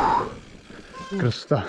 Фух, красота.